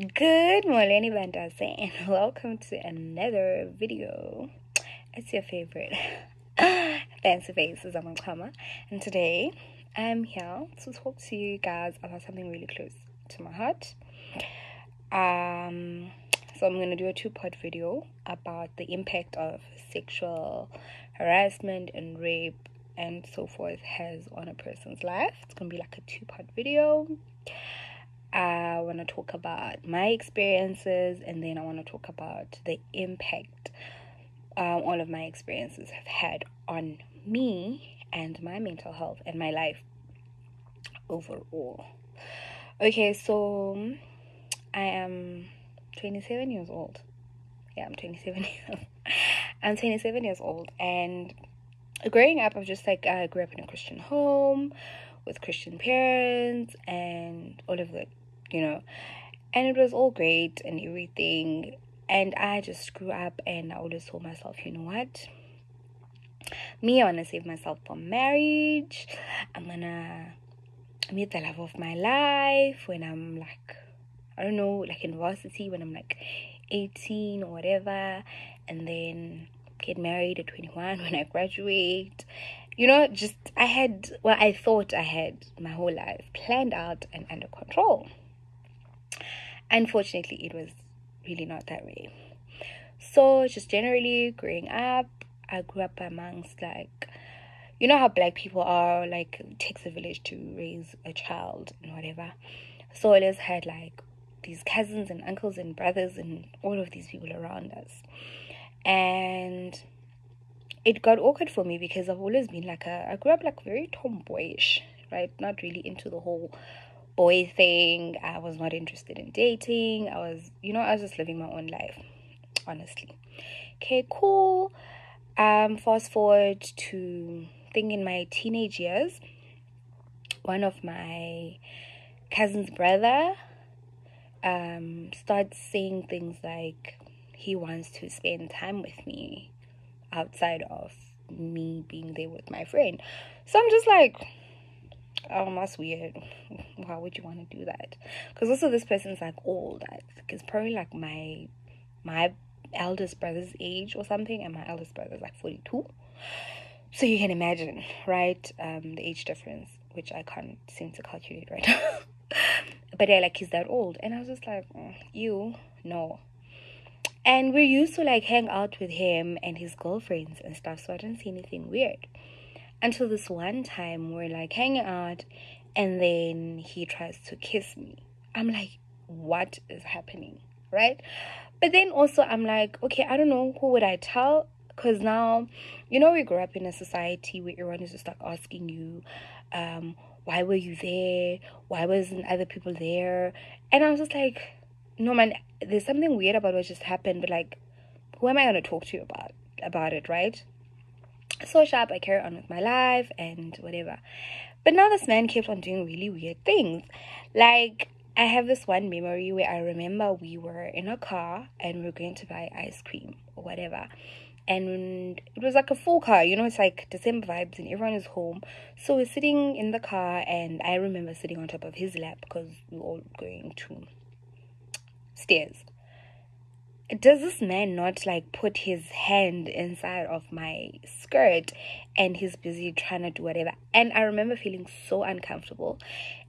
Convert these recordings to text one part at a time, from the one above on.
Good morning, bantase, and welcome to another video. It's your favorite fancy faces, I'm Zama, and today I'm here to talk to you guys about something really close to my heart. Um, so I'm gonna do a two-part video about the impact of sexual harassment and rape and so forth has on a person's life. It's gonna be like a two-part video. I want to talk about my experiences and then I want to talk about the impact um, all of my experiences have had on me and my mental health and my life overall. Okay, so I am 27 years old. Yeah, I'm 27 years I'm 27 years old and growing up I've just like I grew up in a Christian home with Christian parents and all of the you know, and it was all great and everything. And I just grew up and I always told myself, you know what? Me, I want to save myself from marriage. I'm gonna meet the love of my life when I'm like, I don't know, like in varsity when I'm like 18 or whatever. And then get married at 21 when I graduate. You know, just I had, well, I thought I had my whole life planned out and under control. Unfortunately, it was really not that way. So, just generally growing up, I grew up amongst like, you know how black people are, like, it takes a village to raise a child and whatever. So, I always had like these cousins and uncles and brothers and all of these people around us. And it got awkward for me because I've always been like a, I grew up like very tomboyish, right? Not really into the whole boy thing. I was not interested in dating. I was, you know, I was just living my own life, honestly. Okay, cool. Um, fast forward to thing in my teenage years. One of my cousin's brother um starts saying things like he wants to spend time with me outside of me being there with my friend. So I'm just like, oh that's weird why would you want to do that? Because also this person's like old it's probably like my my eldest brother's age or something and my eldest brother's like 42 so you can imagine right um the age difference which i can't seem to calculate right now. But yeah like he's that old and i was just like mm, you no. And we're used to like hang out with him and his girlfriends and stuff so i didn't see anything weird until this one time we're like hanging out and then he tries to kiss me. I'm like, what is happening? Right? But then also I'm like, okay, I don't know who would I tell because now you know we grew up in a society where everyone is just like asking you um why were you there why wasn't other people there and i was just like no man there's something weird about what just happened but like who am i going to talk to you about about it right so sharp, I carry on with my life and whatever. But now this man kept on doing really weird things. Like, I have this one memory where I remember we were in a car and we were going to buy ice cream or whatever. And it was like a full car, you know, it's like December vibes and everyone is home. So we're sitting in the car and I remember sitting on top of his lap because we were all going to stairs does this man not like put his hand inside of my skirt and he's busy trying to do whatever? And i remember feeling so uncomfortable.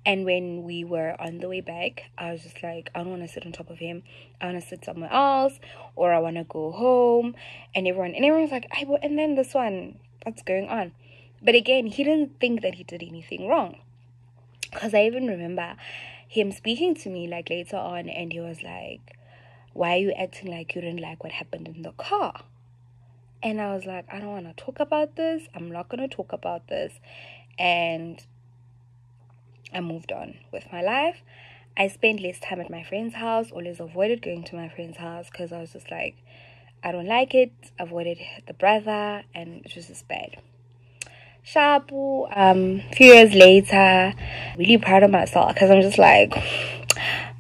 And when we were on the way back i was just like i don't want to sit on top of him. I want to sit somewhere else or i want to go home. And everyone and everyone's like i and then this one what's going on? But again he didn't think that he did anything wrong. Because i even remember him speaking to me like later on and he was like why are you acting like you didn't like what happened in the car? And I was like, I don't want to talk about this. I'm not going to talk about this. And I moved on with my life. I spent less time at my friend's house, always avoided going to my friend's house because I was just like, I don't like it. Avoided the brother, and it was just bad. Shapu, um, a few years later, really proud of myself because I'm just like,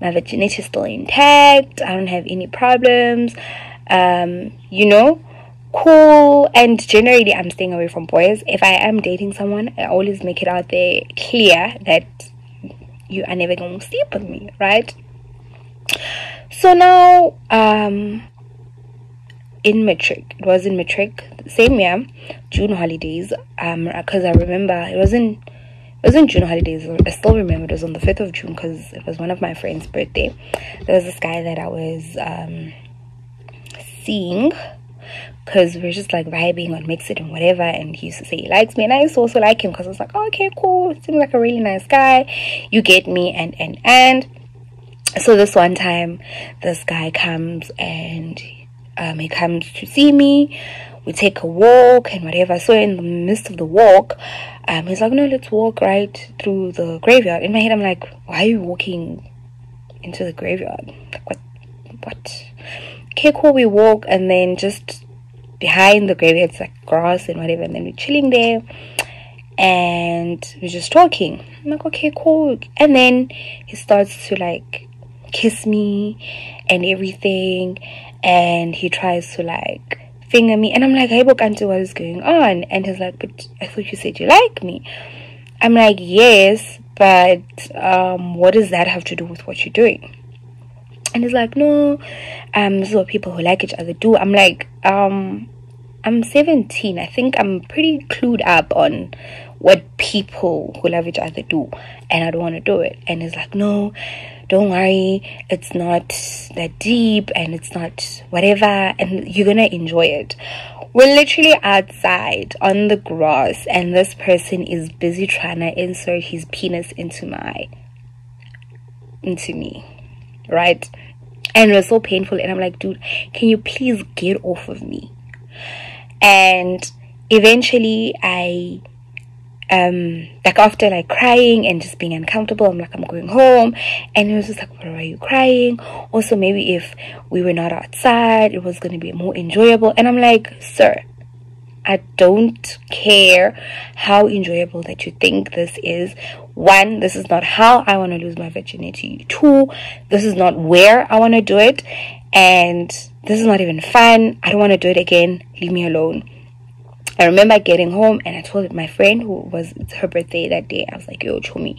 my virginity is still intact. I don't have any problems. Um you know cool. And generally i'm staying away from boys. If i am dating someone i always make it out there clear that you are never going to sleep with me right? So now, um, in matric, it was in matric, same year, June holidays. Um, because I remember it wasn't it wasn't June holidays. I still remember it was on the 5th of June because it was one of my friend's birthday. There was this guy that I was um, seeing because we are just like vibing on Mixit and whatever. And he used to say he likes me, and I used to also like him because I was like, oh, okay, cool. Seems like a really nice guy. You get me, and and and. So this one time, this guy comes and um, he comes to see me. We take a walk and whatever. So in the midst of the walk, um, he's like, no, let's walk right through the graveyard. In my head, I'm like, why are you walking into the graveyard? Like, what? What? Okay, cool. We walk and then just behind the graveyard it's like grass and whatever and then we're chilling there and we're just talking i'm like okay cool and then he starts to like kiss me and everything and he tries to like finger me and i'm like hey Bokanti, what is going on? And he's like but i thought you said you like me. I'm like yes but um what does that have to do with what you're doing? And he's like no um this is what people who like each other do. I'm like um i'm 17 i think i'm pretty clued up on what people who love each other do and i don't want to do it. And he's like no don't worry it's not that deep and it's not whatever and you're gonna enjoy it. We're literally outside on the grass and this person is busy trying to insert his penis into my into me right? And it was so painful and i'm like dude can you please get off of me? And eventually i um like after like crying and just being uncomfortable i'm like i'm going home and it was just like why are you crying also maybe if we were not outside it was going to be more enjoyable and i'm like sir I don't care how enjoyable that you think this is. One, this is not how I want to lose my virginity. Two, this is not where I want to do it. And this is not even fun. I don't want to do it again. Leave me alone. I remember getting home and I told my friend who was her birthday that day. I was like, yo, Chomi,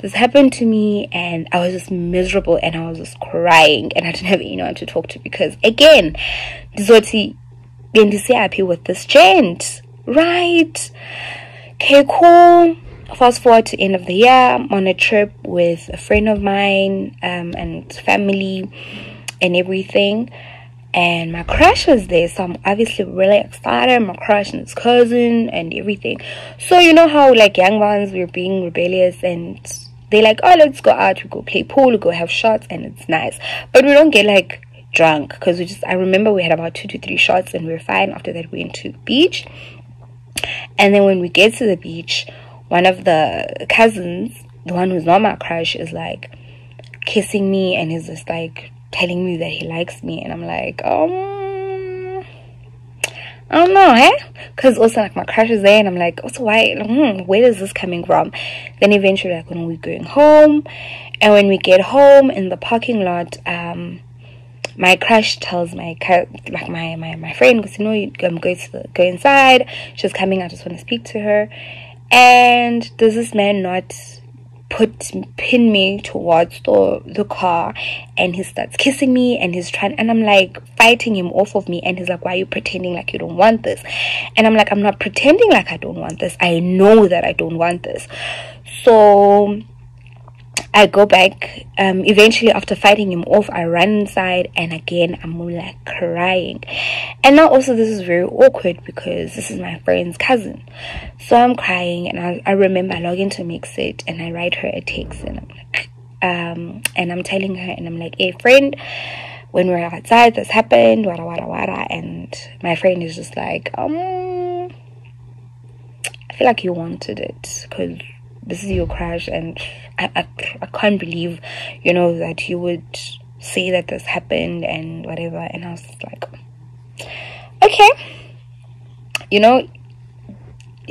this happened to me and I was just miserable and I was just crying and I didn't have anyone to talk to because again, Zoti bendise happy with this gent right? Okay cool. Fast forward to end of the year. I'm on a trip with a friend of mine um, and family and everything and my crush was there so i'm obviously really excited. My crush and his cousin and everything. So you know how like young ones we're being rebellious and they're like oh let's go out we go play pool we go have shots and it's nice. But we don't get like drunk because we just I remember we had about two to three shots and we were fine. After that, we went to beach, and then when we get to the beach, one of the cousins, the one who's not my crush, is like kissing me and he's just like telling me that he likes me, and I'm like, um. I don't know, eh? Because also, like, my crush is there, and I'm like, also, why? Hmm, where is this coming from? Then eventually, like, when we're going home, and when we get home in the parking lot, um, my crush tells my like my my, my friend because you know I'm going to go inside she's coming I just want to speak to her and does this man not put pin me towards the the car and he starts kissing me and he's trying and I'm like fighting him off of me and he's like why are you pretending like you don't want this? And I'm like I'm not pretending like I don't want this. I know that I don't want this. So I go back. Um, eventually, after fighting him off, I run inside, and again, I'm like crying. And now, also, this is very awkward because this is my friend's cousin. So I'm crying, and I, I remember I log into Mixit and I write her a text, and I'm like, um, and I'm telling her, and I'm like, hey, friend, when we are outside, this happened, wada wada wada, and my friend is just like, um, I feel like you wanted it because this is your crush and I, I, can't believe you know that you would say that this happened and whatever. And i was like okay. You know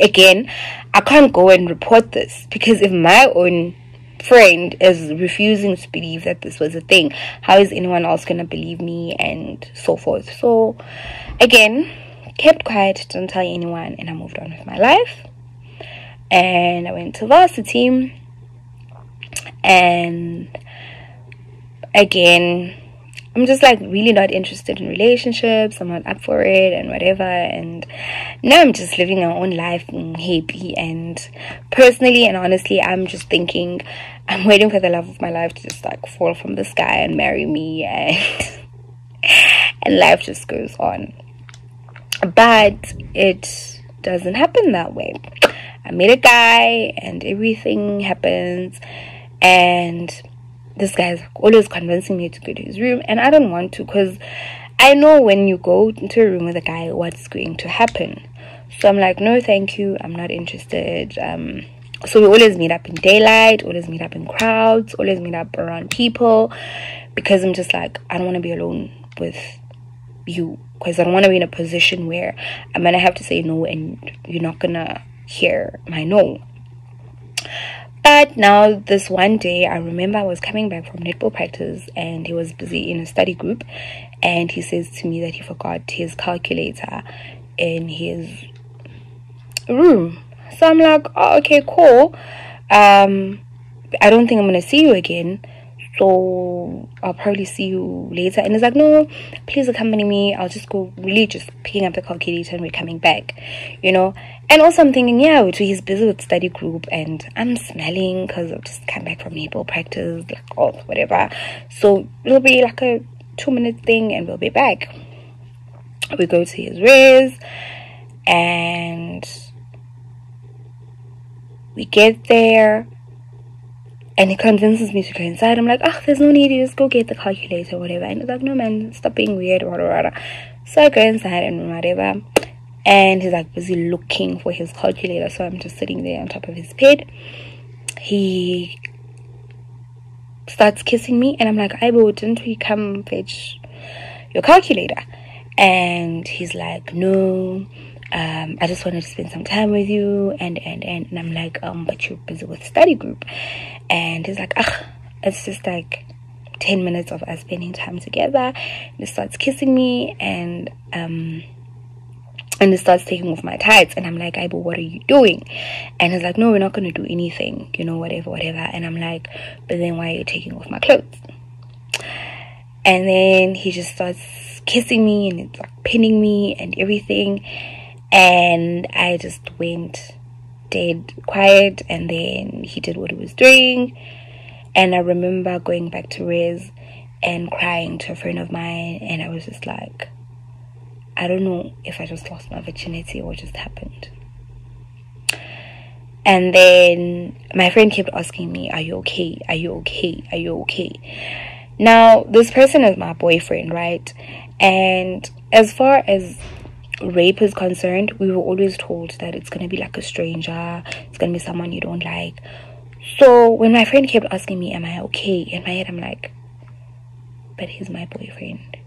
again i can't go and report this because if my own friend is refusing to believe that this was a thing how is anyone else gonna believe me and so forth? So again kept quiet didn't tell anyone and i moved on with my life. And I went to varsity and again, I'm just like really not interested in relationships. I'm not up for it and whatever. And now I'm just living my own life and happy. And personally and honestly, I'm just thinking I'm waiting for the love of my life to just like fall from the sky and marry me and and life just goes on. But it doesn't happen that way. I meet a guy and everything happens and this guy is always convincing me to go to his room and I don't want to because I know when you go into a room with a guy what's going to happen. So I'm like, no, thank you. I'm not interested. Um, so we always meet up in daylight, always meet up in crowds, always meet up around people because I'm just like, I don't want to be alone with you because I don't want to be in a position where I'm gonna have to say no and you're not gonna hear my no. But now, this one day, I remember I was coming back from netball practice and he was busy in a study group. And he says to me that he forgot his calculator in his room. So I'm like, oh, okay, cool. Um, I don't think I'm going to see you again. So I'll probably see you later. And it's like, no, please accompany me. I'll just go really just picking up the calculator and we're coming back, you know. And also I'm thinking, yeah, he's busy with study group and I'm smelling because I've just come back from netball practice, like, oh, whatever. So it'll be like a two minute thing and we'll be back. We go to his res and we get there and he convinces me to go inside. I'm like, oh, there's no need. You just go get the calculator, whatever. And he's like, no, man, stop being weird, whatever. So I go inside and whatever. And he's like busy looking for his calculator. So I'm just sitting there on top of his bed. He starts kissing me. And I'm like, Aibo, didn't we come fetch your calculator? And he's like, no um, I just wanted to spend some time with you and and and, and I'm like um but you're busy with study group. And he's like ah it's just like 10 minutes of us spending time together. And he starts kissing me and um and he starts taking off my tights. And I'm like but what are you doing? And he's like no we're not going to do anything you know whatever whatever. And I'm like but then why are you taking off my clothes? And then he just starts kissing me and it's like pinning me and everything and I just went dead quiet and then he did what he was doing and I remember going back to res and crying to a friend of mine and I was just like I don't know if I just lost my virginity or what just happened. And then my friend kept asking me, Are you okay? Are you okay? Are you okay? Now, this person is my boyfriend, right? And as far as rape is concerned, we were always told that it's going to be like a stranger, it's going to be someone you don't like. So when my friend kept asking me, Am I okay? In my head, I'm like, But he's my boyfriend.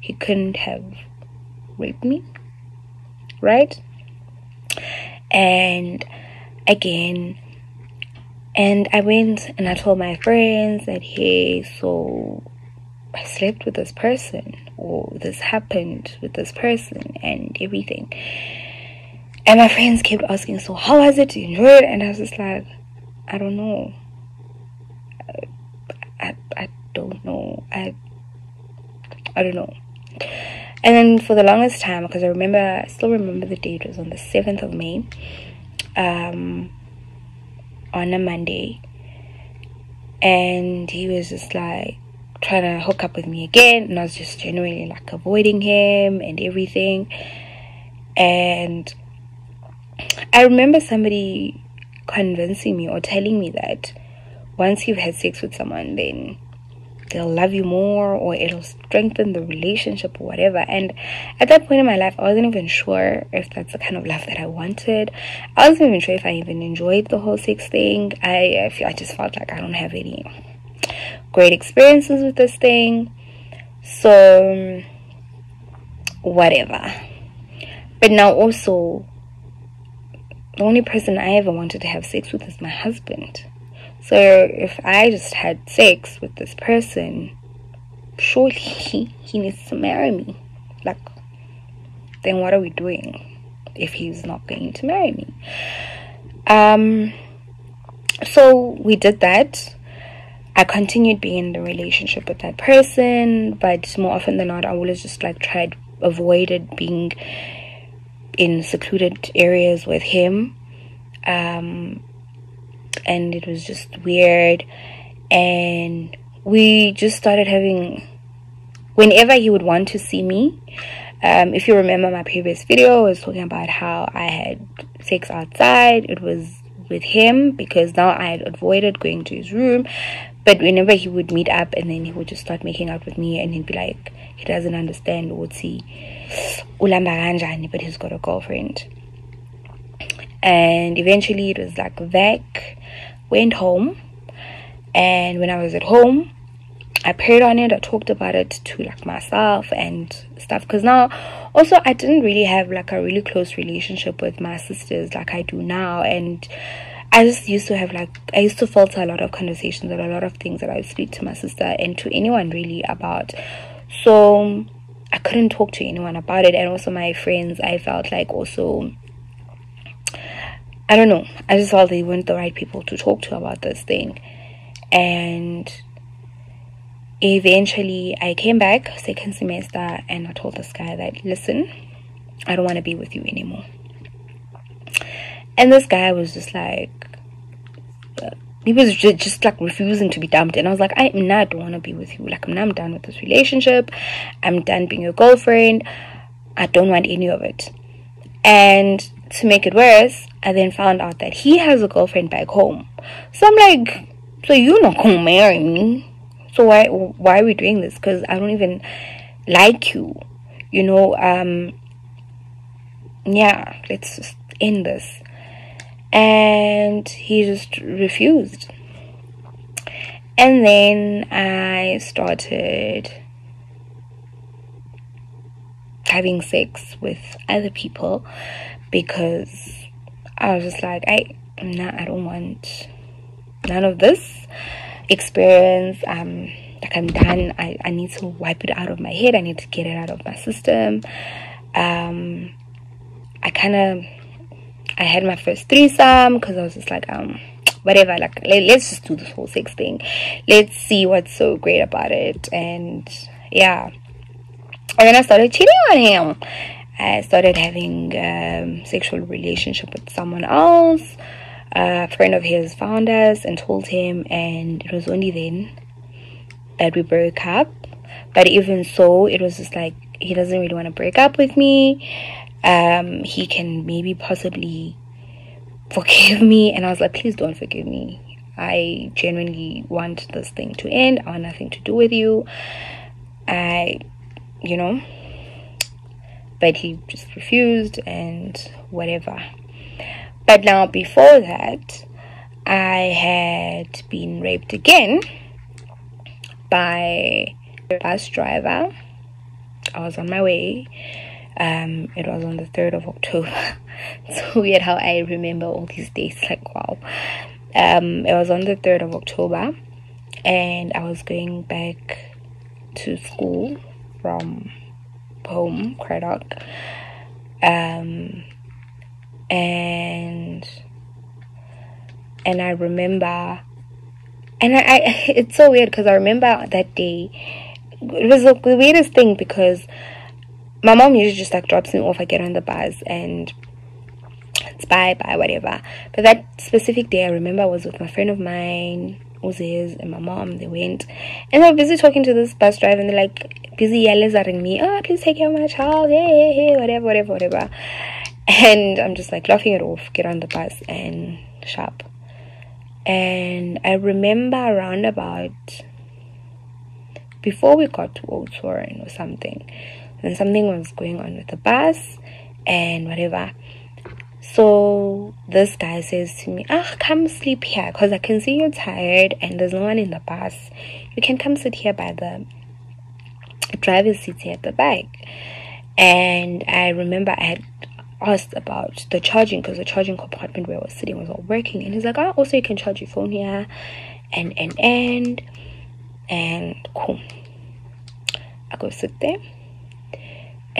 He couldn't have raped me, right? And again, and I went and I told my friends that, Hey, so I slept with this person or this happened with this person and everything. And my friends kept asking, So, how was it? to enjoy it? And I was just like, I don't know. I, I, I don't know. I, I don't know. And then for the longest time, because I remember, I still remember the date was on the 7th of May, um, on a Monday. And he was just like, trying to hook up with me again and I was just genuinely like avoiding him and everything. And I remember somebody convincing me or telling me that once you've had sex with someone then they'll love you more or it'll strengthen the relationship or whatever. And at that point in my life I wasn't even sure if that's the kind of love that I wanted. I wasn't even sure if I even enjoyed the whole sex thing. I I, feel, I just felt like I don't have any great experiences with this thing. So, whatever. But now, also, the only person I ever wanted to have sex with is my husband. So, if I just had sex with this person, surely he, he needs to marry me. Like, then what are we doing if he's not going to marry me? Um, so we did that I continued being in the relationship with that person, but more often than not, I always just like tried avoided being in secluded areas with him. Um, and it was just weird. And we just started having, whenever he would want to see me, um, if you remember my previous video, I was talking about how I had sex outside. It was with him because now I had avoided going to his room. But whenever he would meet up and then he would just start making out with me and he'd be like, he doesn't understand what's he ulamba but he's got a girlfriend. And eventually it was like Vec went home. And when I was at home I prayed on it, I talked about it to like myself and stuff. Because now also I didn't really have like a really close relationship with my sisters like I do now. And I just used to have like I used to filter a lot of conversations and a lot of things that I would speak to my sister and to anyone really about. So I couldn't talk to anyone about it and also my friends I felt like also I don't know. I just felt they weren't the right people to talk to about this thing. And eventually I came back second semester and I told this guy that listen I don't want to be with you anymore and this guy was just like uh, he was just, just like refusing to be dumped. And I was like I am not want to be with you. Like I'm now done with this relationship. I'm done being your girlfriend. I don't want any of it. And to make it worse I then found out that he has a girlfriend back home. So I'm like so you're not gonna marry me? So why why are we doing this? Because i don't even like you. You know um yeah let's just end this and he just refused. And then i started having sex with other people because i was just like i nah, i don't want none of this experience. Um like i'm done. I, I need to wipe it out of my head. I need to get it out of my system. Um i kind of i had my first threesome because i was just like um whatever like let, let's just do this whole sex thing. Let's see what's so great about it. And yeah. And then i started cheating on him. I started having um sexual relationship with someone else. A friend of his found us and told him and it was only then that we broke up. But even so it was just like he doesn't really want to break up with me um he can maybe possibly forgive me. And i was like please don't forgive me. I genuinely want this thing to end. I want nothing to do with you. I you know but he just refused and whatever. But now, before that, I had been raped again by a bus driver. I was on my way. Um, it was on the 3rd of October. it's weird how I remember all these dates. Like, wow. Um, it was on the 3rd of October, and I was going back to school from home, Cradock. Um, and and I remember and I, I it's so weird because I remember that day it was the weirdest thing because my mom usually just like drops me off I get on the bus and it's bye bye whatever. But that specific day I remember I was with my friend of mine Uzes and my mom they went. And they were busy talking to this bus driver and they're like busy yelling at me oh please take care of my child yeah yeah yeah whatever whatever whatever. And I'm just like laughing it off, get on the bus and shop. And I remember around about before we got to Old Warren or something, and something was going on with the bus and whatever. So this guy says to me, Ah, come sleep here because I can see you're tired and there's no one in the bus. You can come sit here by the driver's seat here at the back. And I remember I had asked about the charging because the charging compartment where I was sitting was not working and he's like oh also you can charge your phone here and and and and cool I go sit there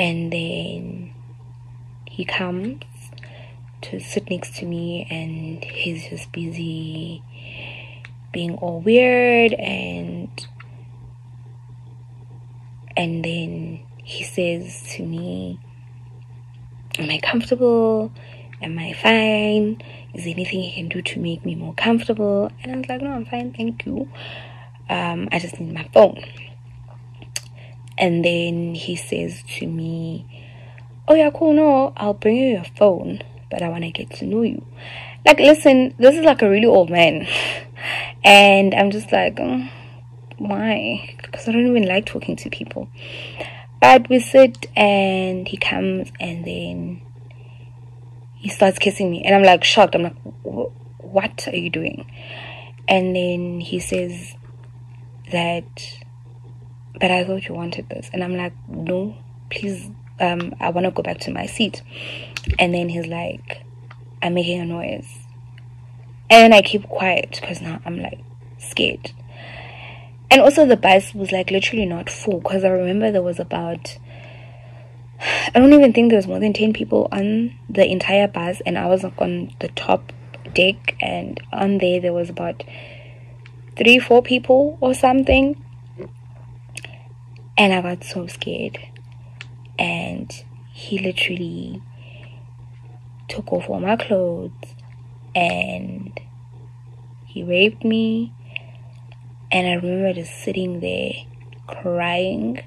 and then he comes to sit next to me and he's just busy being all weird and and then he says to me am i comfortable? Am i fine? Is there anything he can do to make me more comfortable? And i was like no i'm fine thank you. Um, i just need my phone and then he says to me oh yeah cool no i'll bring you your phone but i want to get to know you. Like listen this is like a really old man. And i'm just like oh, why? Because i don't even like talking to people. But we sit and he comes and then he starts kissing me. And i'm like shocked. I'm like what are you doing? And then he says that but i thought you wanted this. And i'm like no please um i want to go back to my seat. And then he's like i'm making a noise. And i keep quiet because now i'm like scared. And also the bus was like literally not full because i remember there was about I don't even think there was more than 10 people on the entire bus, and I was like on the top deck, and on there, there was about three, four people or something. And I got so scared. And he literally took off all my clothes and he raped me. And I remember just sitting there crying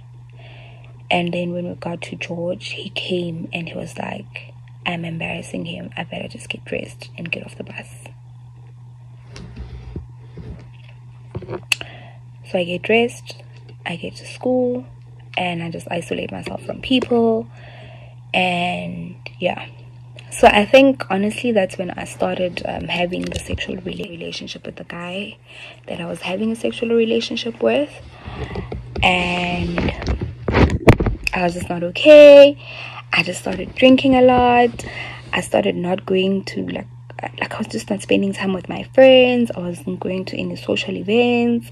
and then when we got to George, he came and he was like, I'm embarrassing him. I better just get dressed and get off the bus. So I get dressed, I get to school, and I just isolate myself from people. And yeah. So I think honestly that's when I started um, having the sexual relationship with the guy that I was having a sexual relationship with. And I was just not okay. I just started drinking a lot. I started not going to like like I was just not spending time with my friends. I wasn't going to any social events.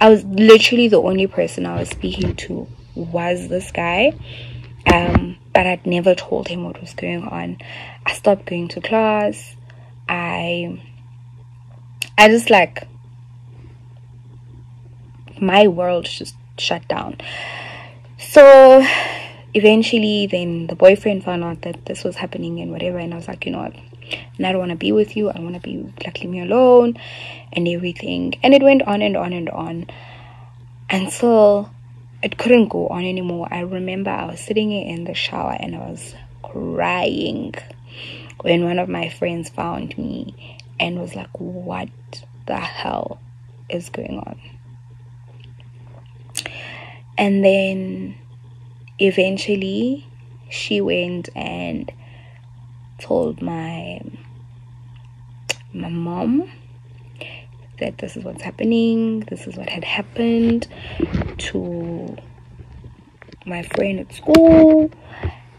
I was literally the only person I was speaking to was this guy. Um, but I'd never told him what was going on. I stopped going to class. I I just like my world just shut down. So eventually, then the boyfriend found out that this was happening and whatever, and I was like, you know what? And I don't want to be with you. I want to be like leave me alone and everything. And it went on and on and on until it couldn't go on anymore. I remember I was sitting in the shower and I was crying when one of my friends found me and was like, What the hell is going on? And then eventually she went and told my my mom that this is what's happening this is what had happened to my friend at school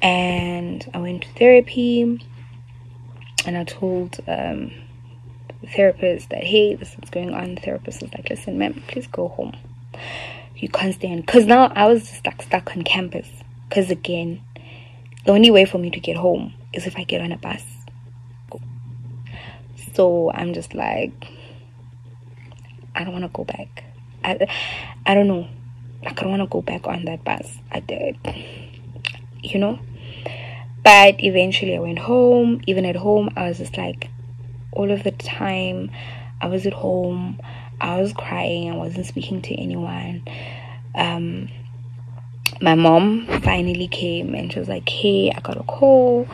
and i went to therapy and i told um, the therapist that hey this is going on. The therapist was like listen ma'am please go home. You can't stay in because now i was just like stuck on campus. Because again the only way for me to get home is if i get on a bus. So i'm just like i don't want to go back. I i don't know. Like i don't want to go back on that bus. I did. You know? But eventually i went home. Even at home i was just like all of the time i was at home. I was crying. I wasn't speaking to anyone. Um, my mom finally came and she was like, Hey, I got a call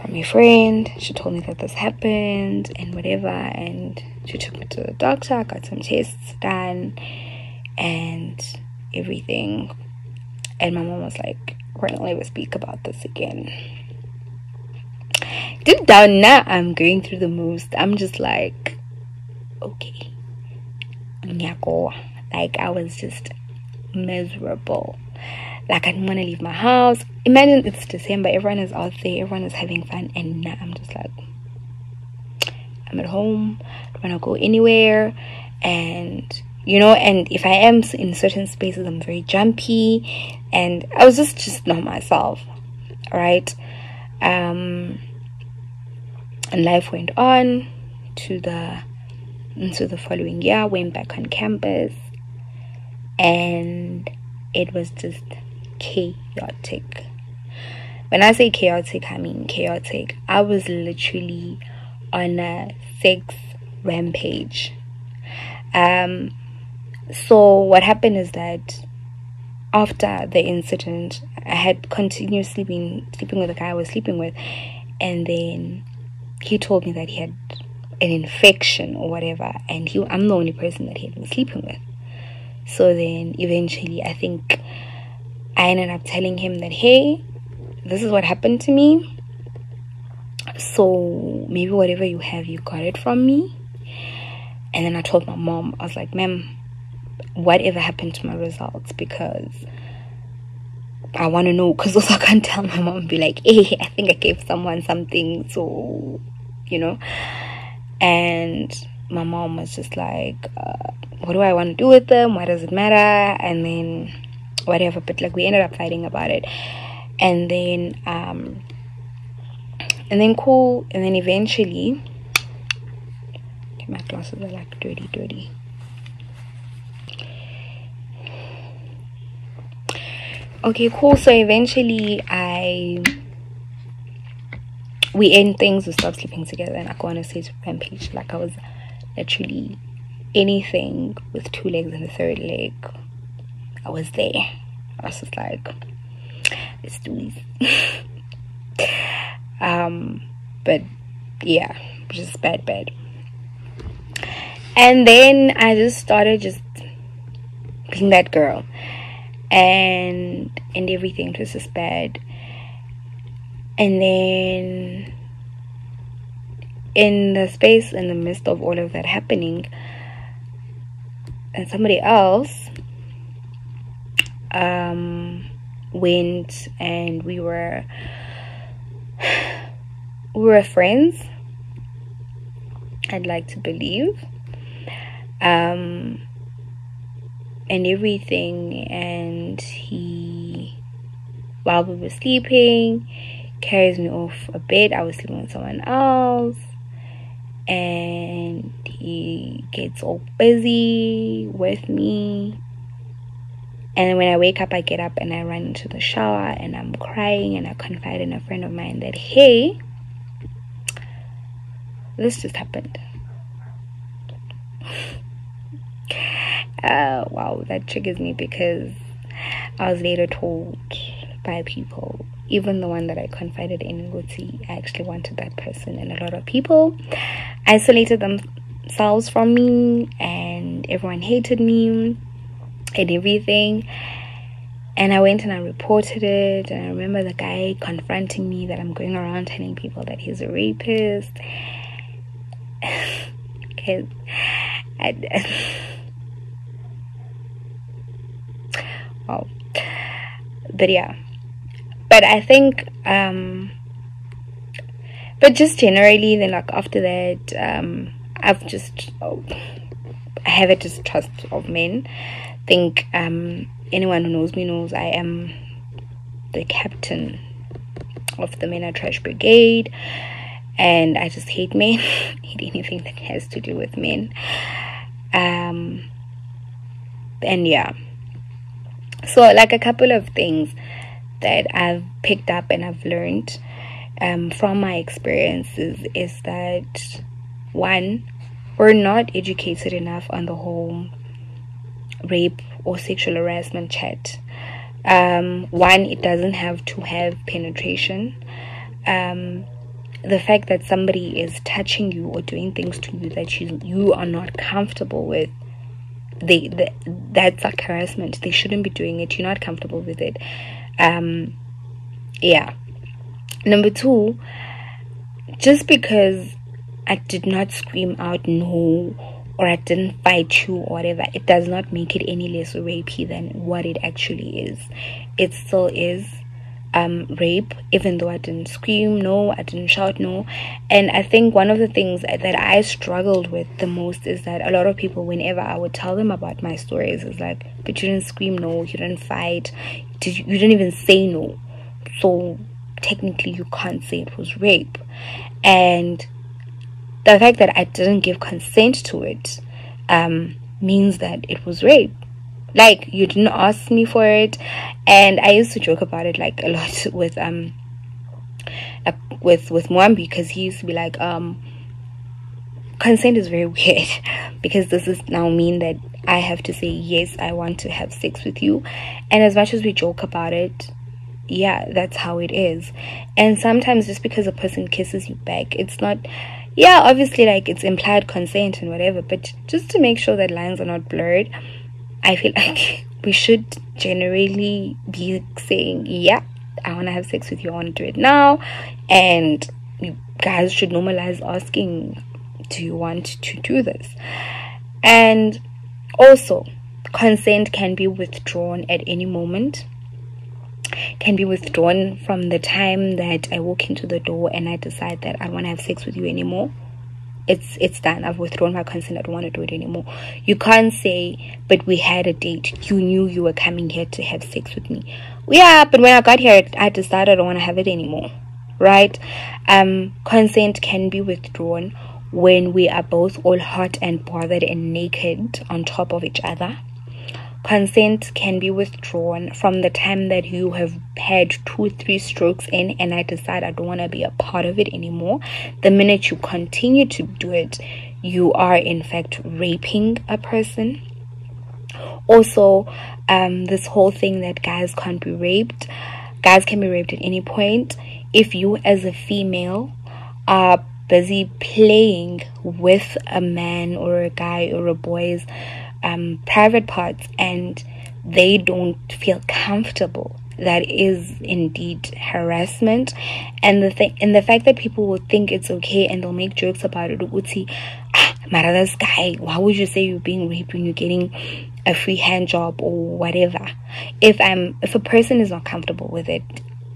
from your friend. She told me that this happened and whatever. And she took me to the doctor. I got some tests done and everything. And my mom was like, We're not ever speak about this again. Deep down now, I'm going through the most. I'm just like, okay like I was just miserable. Like I didn't want to leave my house. Imagine it's December, everyone is out there, everyone is having fun, and now I'm just like I'm at home, don't want to go anywhere, and you know, and if I am in certain spaces, I'm very jumpy, and I was just just not myself, right? Um, and life went on to the into the following year, went back on campus, and it was just chaotic. When I say chaotic, I mean chaotic. I was literally on a sex rampage. Um, so what happened is that after the incident, I had continuously been sleeping with the guy I was sleeping with, and then he told me that he had an infection or whatever, and he I'm the only person that he had been sleeping with. So then eventually, I think I ended up telling him that, hey, this is what happened to me. So maybe whatever you have, you got it from me. And then I told my mom, I was like, ma'am, whatever happened to my results? Because I want to know. Because also I can't tell my mom, be like, hey, I think I gave someone something. So, you know. And my mom was just like, uh, what do I want to do with them? Why does it matter? And then whatever. But like we ended up fighting about it. And then, um, and then cool. And then eventually, okay, my glasses are like dirty, dirty. Okay, cool. So eventually, I we end things. We stop sleeping together, and I go on a stage rampage. Like I was literally anything with two legs and a third leg. I was there. I was just like, let's do this. um, but yeah, just bad, bad. And then I just started just being that girl, and and everything was just bad. And then in the space in the midst of all of that happening and somebody else um, went and we were we were friends i'd like to believe um, and everything and he while we were sleeping carries me off a bed i was sleeping with someone else and he gets all busy with me. And when I wake up, I get up and I run into the shower and I'm crying and I confide in a friend of mine that, hey, this just happened. uh, wow, that triggers me because I was later told by people even the one that I confided in Guti, I actually wanted that person. And a lot of people isolated themselves from me, and everyone hated me and everything. And I went and I reported it. And I remember the guy confronting me that I'm going around telling people that he's a rapist. Because I. wow. But yeah but I think um but just generally then like after that um I've just oh, I have a distrust of men think um anyone who knows me knows I am the captain of the Men Trash Brigade. And I just hate men. Hate anything that has to do with men. Um and yeah. So like a couple of things that I've picked up and I've learned um, from my experiences is that one, we're not educated enough on the whole rape or sexual harassment chat. Um, one, it doesn't have to have penetration. Um, the fact that somebody is touching you or doing things to you that you you are not comfortable with they, they that's like harassment they shouldn't be doing it you're not comfortable with it um yeah number two just because i did not scream out no or i didn't fight you or whatever it does not make it any less rapey than what it actually is it still is um, rape, even though I didn't scream, no, I didn't shout, no. And I think one of the things that I struggled with the most is that a lot of people, whenever I would tell them about my stories, is like, but you didn't scream, no, you didn't fight, did you, you didn't even say no. So technically, you can't say it was rape. And the fact that I didn't give consent to it um, means that it was rape. Like you didn't ask me for it, and I used to joke about it like a lot with um like with with Mwambi because he used to be like um consent is very weird. Because this is now mean that I have to say yes I want to have sex with you. And as much as we joke about it yeah that's how it is. And sometimes just because a person kisses you back it's not yeah obviously like it's implied consent and whatever but just to make sure that lines are not blurred i feel like we should generally be saying yeah i want to have sex with you i want to do it now and you guys should normalize asking do you want to do this? And also consent can be withdrawn at any moment can be withdrawn from the time that I walk into the door and I decide that I don't want to have sex with you anymore. It's it's done. I've withdrawn my consent. I don't want to do it anymore. You can't say, but we had a date. You knew you were coming here to have sex with me. Yeah, but when I got here, I decided I don't want to have it anymore. Right? Um, consent can be withdrawn when we are both all hot and bothered and naked on top of each other consent can be withdrawn from the time that you have had two or three strokes in and i decide i don't want to be a part of it anymore. The minute you continue to do it you are in fact raping a person. Also um, this whole thing that guys can't be raped guys can be raped at any point. If you as a female are busy playing with a man or a guy or a boy's um, private parts and they don't feel comfortable. That is indeed harassment. And the thing and the fact that people will think it's okay and they'll make jokes about it Uti, ah, this guy why would you say you're being raped when you're getting a free hand job or whatever? If i'm if a person is not comfortable with it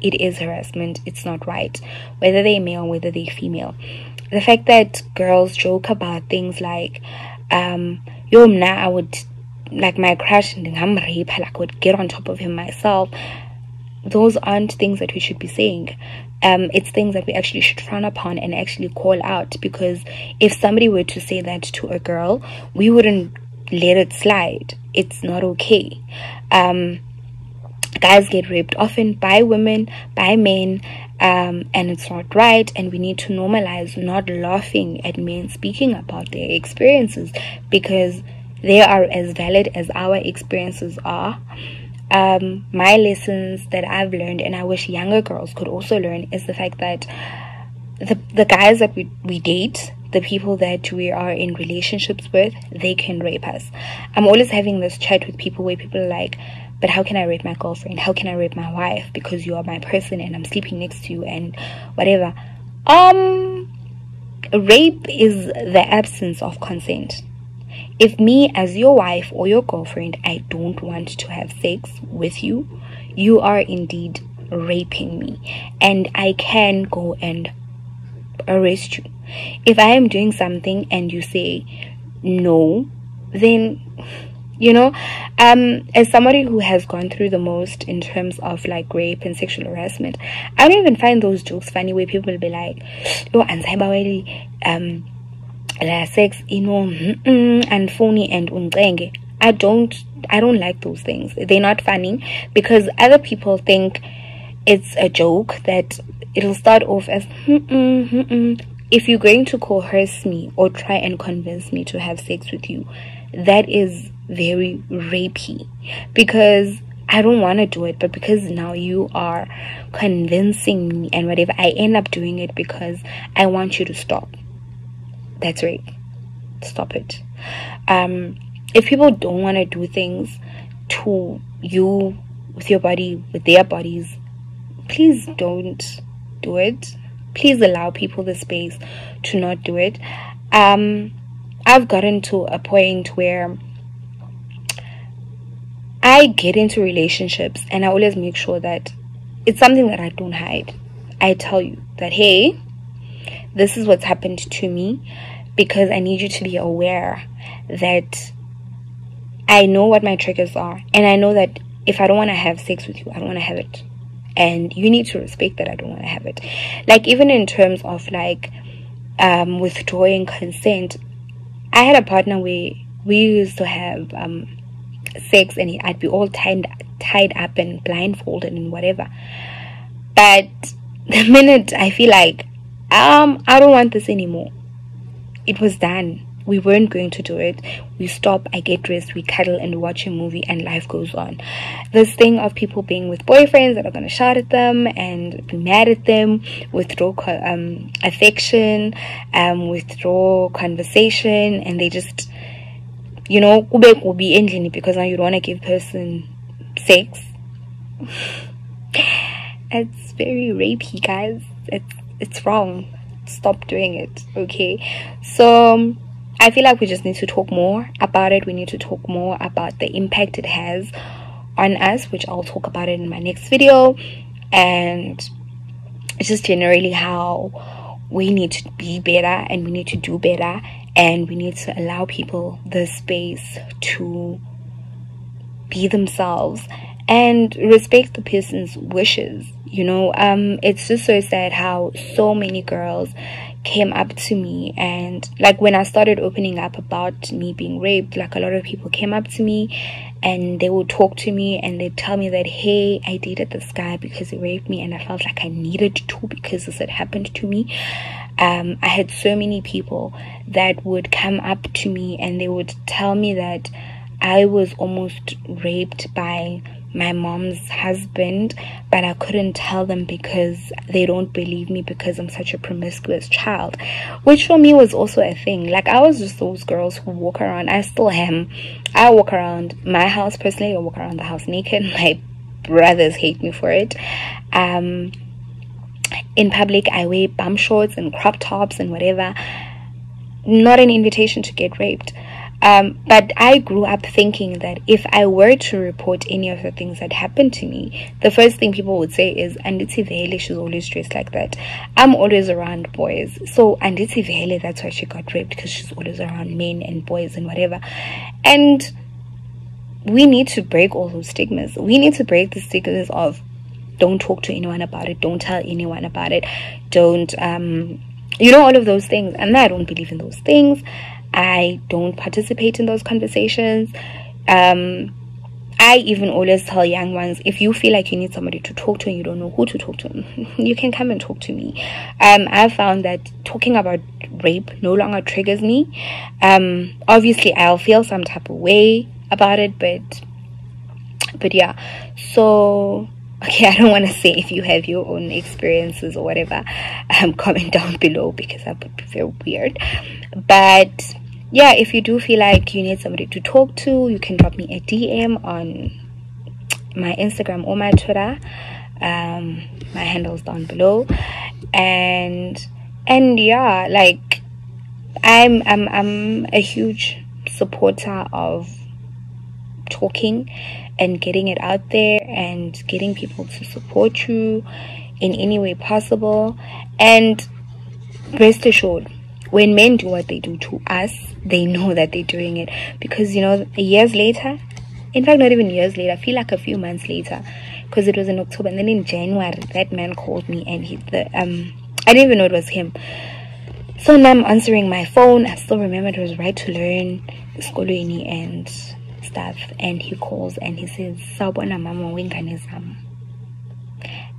it is harassment. It's not right whether they're male whether they're female. The fact that girls joke about things like um yo mna i would like my crush like I would get on top of him myself. Those aren't things that we should be saying. Um, it's things that we actually should frown upon and actually call out because if somebody were to say that to a girl we wouldn't let it slide. It's not okay. Um, guys get raped often by women by men um, and it's not right and we need to normalize not laughing at men speaking about their experiences because they are as valid as our experiences are. Um, my lessons that i've learned and i wish younger girls could also learn is the fact that the, the guys that we, we date the people that we are in relationships with they can rape us. I'm always having this chat with people where people are like but how can I rape my girlfriend? How can I rape my wife? Because you are my person and I'm sleeping next to you and whatever. Um, rape is the absence of consent. If me, as your wife or your girlfriend, I don't want to have sex with you, you are indeed raping me. And I can go and arrest you. If I am doing something and you say no, then you know? Um as somebody who has gone through the most in terms of like rape and sexual harassment i don't even find those jokes funny where people will be like oh and um la sex you know and phony and unzenge i don't i don't like those things. They're not funny because other people think it's a joke that it'll start off as if you're going to coerce me or try and convince me to have sex with you that is very rapey because I don't want to do it, but because now you are convincing me and whatever, I end up doing it because I want you to stop. That's rape. Stop it. Um, if people don't want to do things to you with your body, with their bodies, please don't do it. Please allow people the space to not do it. Um, I've gotten to a point where I get into relationships and I always make sure that it's something that I don't hide. I tell you that, hey, this is what's happened to me because I need you to be aware that I know what my triggers are and I know that if I don't want to have sex with you, I don't want to have it. And you need to respect that I don't want to have it. Like, even in terms of like, um, withdrawing consent. I had a partner where we used to have um, sex and I'd be all tied, tied up and blindfolded and whatever. But the minute I feel like, um, I don't want this anymore, it was done we weren't going to do it. We stop, I get dressed, we cuddle and watch a movie, and life goes on. This thing of people being with boyfriends that are gonna shout at them and be mad at them, withdraw um, affection, um, withdraw conversation, and they just, you know, will be ending because now you don't want to give person sex. it's very rapey, guys. It's it's wrong. Stop doing it, okay? So um, I feel like we just need to talk more about it. We need to talk more about the impact it has on us, which I'll talk about it in my next video. And just generally how we need to be better and we need to do better and we need to allow people the space to be themselves and respect the person's wishes you know? Um it's just so sad how so many girls came up to me and like when I started opening up about me being raped like a lot of people came up to me and they would talk to me and they'd tell me that hey I dated this guy because he raped me and I felt like I needed to because this had happened to me. Um, I had so many people that would come up to me and they would tell me that I was almost raped by my mom's husband, but I couldn't tell them because they don't believe me because I'm such a promiscuous child, which for me was also a thing. Like, I was just those girls who walk around, I still am. I walk around my house personally, I walk around the house naked. My brothers hate me for it. Um, in public, I wear bum shorts and crop tops and whatever. Not an invitation to get raped. Um, but I grew up thinking that if I were to report any of the things that happened to me, the first thing people would say is, Anditi Vele, she's always dressed like that. I'm always around boys. So Anditi Vele, that's why she got raped, because she's always around men and boys and whatever. And we need to break all those stigmas. We need to break the stigmas of don't talk to anyone about it, don't tell anyone about it, don't, um, you know, all of those things. And I don't believe in those things. I don't participate in those conversations. Um, I even always tell young ones if you feel like you need somebody to talk to and you don't know who to talk to, you can come and talk to me. Um, I found that talking about rape no longer triggers me. Um, obviously, I'll feel some type of way about it, but but yeah. So okay, I don't want to say if you have your own experiences or whatever. Um, comment down below because that would be very weird. But yeah if you do feel like you need somebody to talk to you can drop me a dm on my instagram or my twitter um my handles down below and and yeah like i'm i'm i'm a huge supporter of talking and getting it out there and getting people to support you in any way possible and rest assured when men do what they do to us, they know that they're doing it because you know years later, in fact, not even years later, I feel like a few months later, because it was in October, and then in January, that man called me and he the um I didn't even know it was him. So now I'm answering my phone. I still remember it was right to learn Skolweni and And he calls and he says, Sawbona mama wenganezam.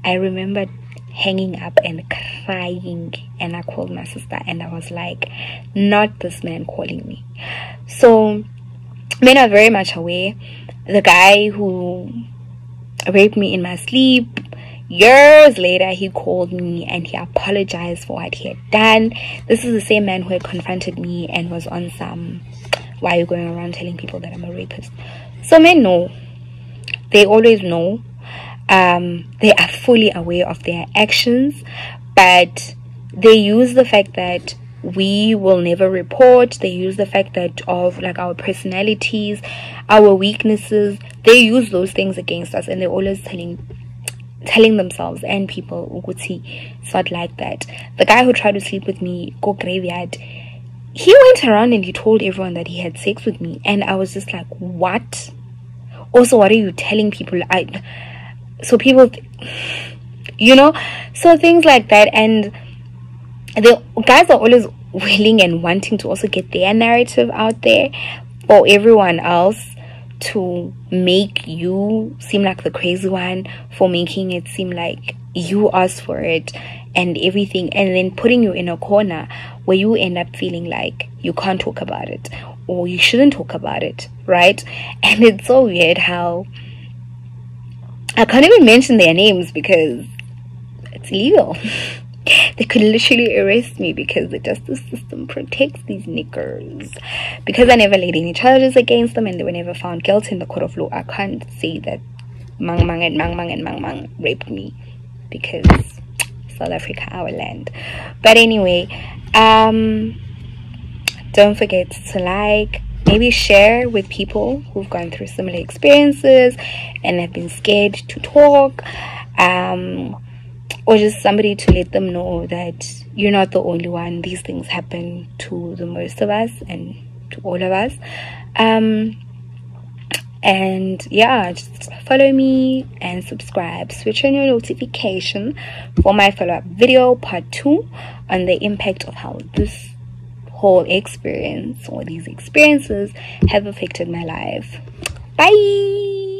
I remember hanging up and crying and i called my sister and i was like not this man calling me so men are very much aware the guy who raped me in my sleep years later he called me and he apologized for what he had done this is the same man who had confronted me and was on some why are you going around telling people that i'm a rapist. So men know. They always know. Um, they are fully aware of their actions, but they use the fact that we will never report. They use the fact that of like our personalities our weaknesses. They use those things against us and they're always telling telling themselves and people Uguti it's not like that. The guy who tried to sleep with me go graveyard he went around and he told everyone that he had sex with me and i was just like what? Also what are you telling people? I so people you know so things like that and the guys are always willing and wanting to also get their narrative out there for everyone else to make you seem like the crazy one for making it seem like you asked for it and everything and then putting you in a corner where you end up feeling like you can't talk about it or you shouldn't talk about it right? And it's so weird how i can't even mention their names because it's illegal they could literally arrest me because the justice system protects these niggers. Because I never laid any charges against them and they were never found guilty in the court of law, I can't say that Mang Mang and Mang Mang and Mang Mang raped me because South Africa, our land. But anyway, um, don't forget to like, maybe share with people who've gone through similar experiences and have been scared to talk. Um, or just somebody to let them know that you're not the only one. These things happen to the most of us and to all of us. Um, and yeah, just follow me and subscribe. Switch on your notification for my follow up video, part two, on the impact of how this whole experience or these experiences have affected my life. Bye.